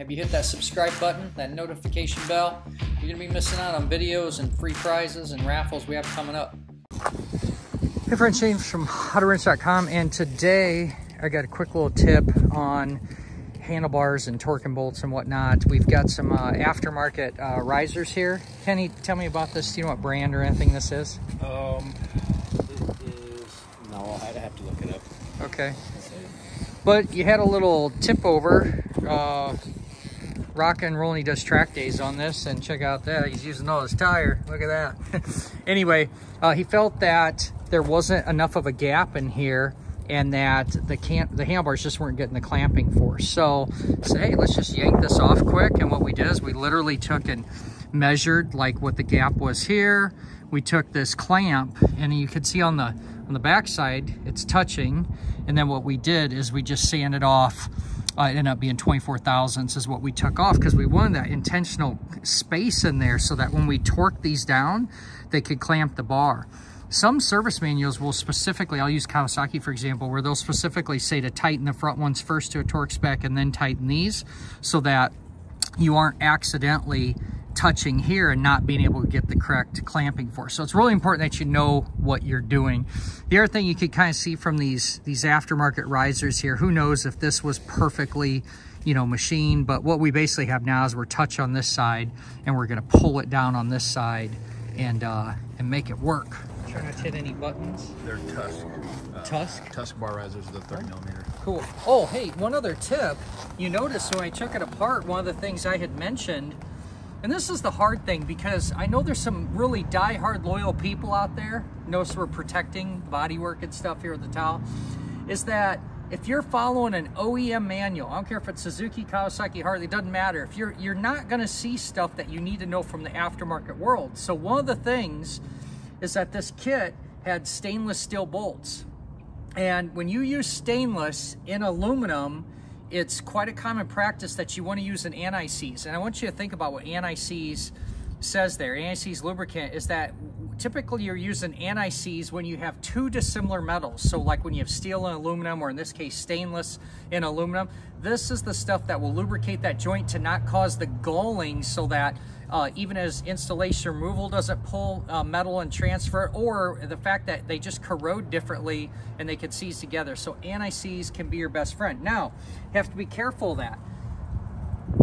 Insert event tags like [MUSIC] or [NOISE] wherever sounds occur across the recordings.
Have you hit that subscribe button, that notification bell? You're going to be missing out on videos and free prizes and raffles we have coming up. Hey friends, Shane from HowToWrench.com and today I got a quick little tip on handlebars and torque and bolts and whatnot. We've got some uh, aftermarket uh, risers here. Kenny, tell me about this. Do you know what brand or anything this is? Um, it is, no, I'd have to look it up. Okay. But you had a little tip over. Uh, Rock and Roll, and he does track days on this, and check out that. He's using all his tire. Look at that. [LAUGHS] anyway, uh, he felt that there wasn't enough of a gap in here and that the can the handlebars just weren't getting the clamping force. So say, hey, let's just yank this off quick. And what we did is we literally took and measured like what the gap was here. We took this clamp and you can see on the on the back side, it's touching. And then what we did is we just sanded off uh, it ended up being 24 thousandths is what we took off because we wanted that intentional space in there so that when we torque these down, they could clamp the bar. Some service manuals will specifically, I'll use Kawasaki for example, where they'll specifically say to tighten the front ones first to a torque spec and then tighten these so that you aren't accidentally touching here and not being able to get the correct clamping force. So it's really important that you know what you're doing. The other thing you could kind of see from these, these aftermarket risers here, who knows if this was perfectly you know, machined, but what we basically have now is we're touch on this side and we're gonna pull it down on this side and, uh, and make it work. Try not to hit any buttons. They're Tusk. Uh, Tusk? Tusk bar risers, the 30 millimeter. Cool. Oh, hey, one other tip. You notice when I took it apart, one of the things I had mentioned, and this is the hard thing because I know there's some really die-hard loyal people out there. Notice we're protecting bodywork and stuff here at the towel. Is that if you're following an OEM manual, I don't care if it's Suzuki, Kawasaki, Harley, doesn't matter. If you're you're not going to see stuff that you need to know from the aftermarket world. So one of the things is that this kit had stainless steel bolts. And when you use stainless in aluminum, it's quite a common practice that you want to use an anti-seize. And I want you to think about what anti-seize says there. Anti-seize lubricant is that typically you're using anti-seize when you have two dissimilar metals. So like when you have steel and aluminum, or in this case, stainless and aluminum, this is the stuff that will lubricate that joint to not cause the galling so that uh, even as installation removal doesn't pull uh, metal and transfer or the fact that they just corrode differently and they can seize together. So anti-seize can be your best friend. Now, you have to be careful that.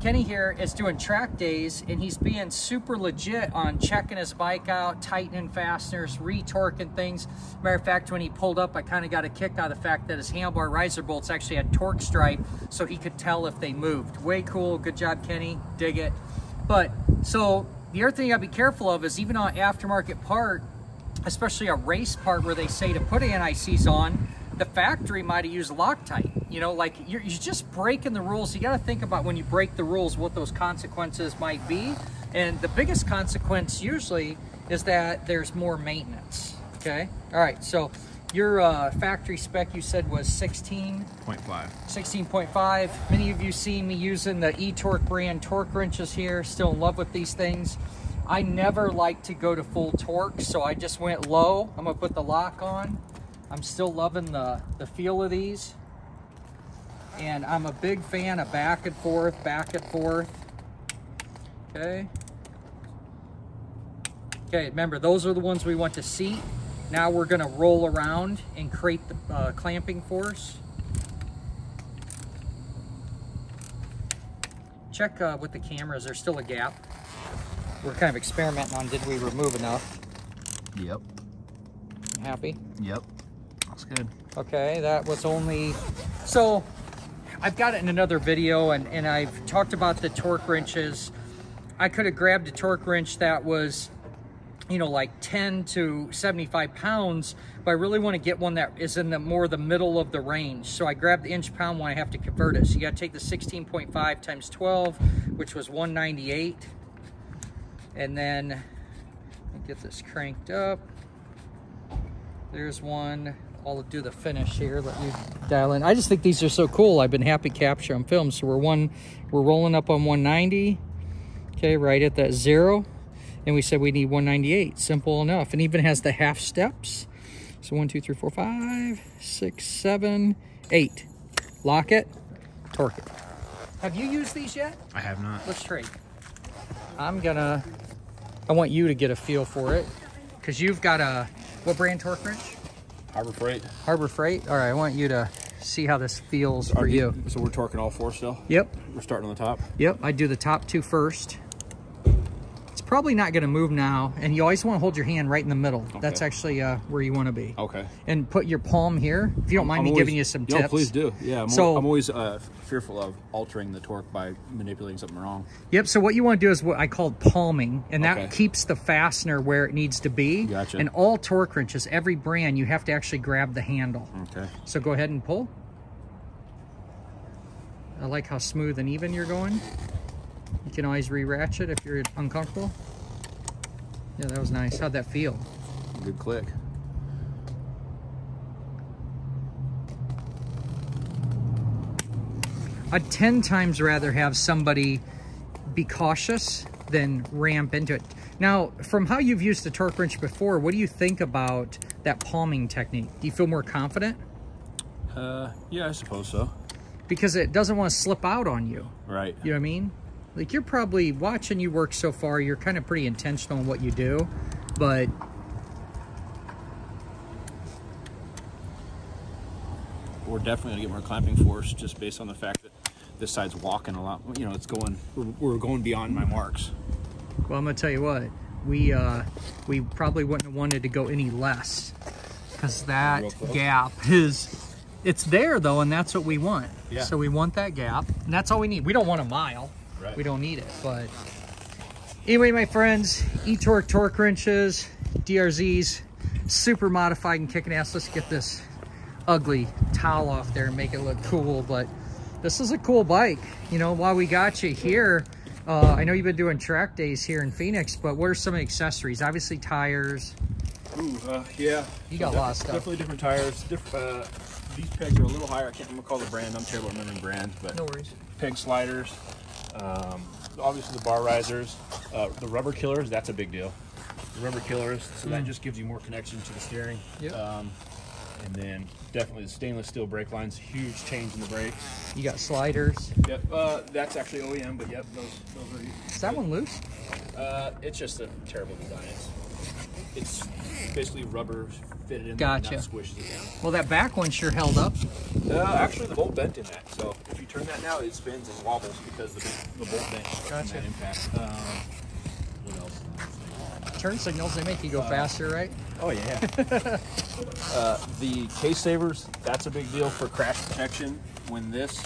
Kenny here is doing track days and he's being super legit on checking his bike out, tightening fasteners, retorquing things. Matter of fact, when he pulled up, I kind of got a kick out of the fact that his handlebar riser bolts actually had torque stripe so he could tell if they moved. Way cool. Good job, Kenny. Dig it. But so the other thing you gotta be careful of is even on aftermarket part, especially a race part where they say to put anti-seize on, the factory might have used Loctite. You know, like you're, you're just breaking the rules. You got to think about when you break the rules what those consequences might be. And the biggest consequence usually is that there's more maintenance. Okay. All right. So your uh, factory spec you said was 16.5. 16.5. Many of you see me using the eTork brand torque wrenches here. Still in love with these things. I never like to go to full torque, so I just went low. I'm gonna put the lock on. I'm still loving the, the feel of these. And I'm a big fan of back and forth, back and forth. Okay. Okay, remember, those are the ones we want to seat. Now we're gonna roll around and create the uh, clamping force. Check uh, with the cameras, there's still a gap. We're kind of experimenting on did we remove enough. Yep. Happy? Yep. That's good. Okay, that was only, so I've got it in another video and, and I've talked about the torque wrenches. I could have grabbed a torque wrench that was, you know, like 10 to 75 pounds, but I really want to get one that is in the more the middle of the range. So I grab the inch pound one, I have to convert it. So you got to take the 16.5 times 12, which was 198. And then get this cranked up. There's one I'll do the finish here, let you dial in. I just think these are so cool. I've been happy capture on film. So we're one, we're rolling up on 190, okay, right at that zero. And we said we need 198, simple enough. And even has the half steps. So one, two, three, four, five, six, seven, eight. Lock it, torque it. Have you used these yet? I have not. Let's trade. I'm gonna. I want you to get a feel for it, because you've got a what brand torque wrench? Harbor Freight. Harbor Freight. All right, I want you to see how this feels for Are you. So we're torquing all four still? Yep, We're starting on the top? yep. I do the top two first. Probably not gonna move now, and you always want to hold your hand right in the middle. That's actually uh, where you want to be. Okay. And put your palm here. If you don't mind I'm me always- giving you some No, tips. please do. Yeah, I'm, So- al- I'm always uh, fearful of altering the torque by manipulating something wrong. Yep. So what you want to do is what I call palming, and that Okay. keeps the fastener where it needs to be. Gotcha. And all torque wrenches, every brand, you have to actually grab the handle. Okay. So go ahead and pull. I like how smooth and even you're going. You can always re-ratchet if you're uncomfortable. Yeah, that was nice. How'd that feel? Good click. I'd 10 times rather have somebody be cautious than ramp into it. Now, from how you've used the torque wrench before, what do you think about that palming technique? Do you feel more confident? Uh, yeah, I suppose so. Because it doesn't want to slip out on you. Right. You know what I mean? Like you're probably watching you work so far, you're kind of pretty intentional in what you do, but We're definitely gonna get more clamping force just based on the fact that this side's walking a lot. You know, it's going. We're, we're going beyond my marks. well, I'm gonna tell you what, we uh, we probably wouldn't have wanted to go any less because that gap is it's there though, and that's what we want. Yeah. So we want that gap, and that's all we need. We don't want a mile. Right. We don't need it, but anyway, my friends, eTork torque wrenches, DRZs, super modified and kicking ass. Let's get this ugly towel off there and make it look cool. But this is a cool bike. You know, while we got you here, uh, I know you've been doing track days here in Phoenix, but what are some accessories? Obviously tires. Ooh, uh, yeah. You got a lot of stuff. Definitely different tires. Diff- uh, these pegs are a little higher. I can't recall the brand. I'm terrible at remembering brands, but No worries. peg sliders. Um, obviously the bar risers, uh, the rubber killers. That's a big deal. The rubber killers. So that just gives you more connection to the steering. Yep. Um, and then definitely the stainless steel brake lines. Huge change in the brakes. You got sliders. Yep. Uh, that's actually OEM, but yep, those those are. Is that one loose? Uh, it's just a terrible design. It's, it's basically rubber fitted in Gotcha. there, and that squishes it down. Well, that back one sure held up. Uh, actually, the bolt bent in that. So if you turn that now, it spins and wobbles because the, the bolt bent Gotcha. that impact. Um. Turn signals, they make you go faster, right? Oh yeah. [LAUGHS] uh, the case savers. That's a big deal for crash protection. When this,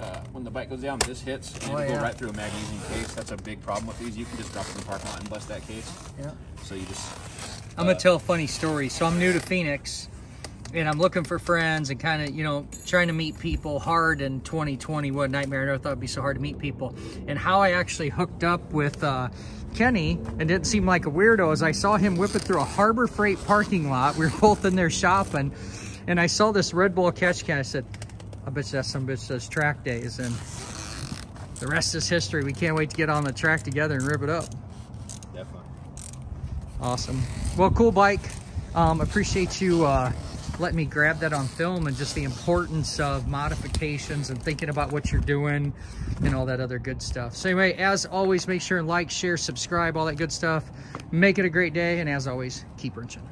uh, when the bike goes down, this hits and Oh, it'll yeah. go right through a magnesium case. That's a big problem with these. You can just drop it in the parking lot and bust that case. Yeah. So you just I'm gonna tell a funny story. So I'm new to Phoenix, and I'm looking for friends and kind of you know trying to meet people hard in 2020. What a nightmare! I never thought it'd be so hard to meet people. And how I actually hooked up with uh, Kenny and didn't seem like a weirdo is I saw him whip it through a Harbor Freight parking lot. We were both in there shopping, and I saw this Red Bull catch can. I said, "I bet you that some bitch does track days." And the rest is history. We can't wait to get on the track together and rip it up. definitely. Awesome. Well, cool bike. Um, appreciate you uh, letting me grab that on film and just the importance of modifications and thinking about what you're doing and all that other good stuff. So anyway, as always, make sure and like, share, subscribe, all that good stuff. Make it a great day. And as always, keep wrenching.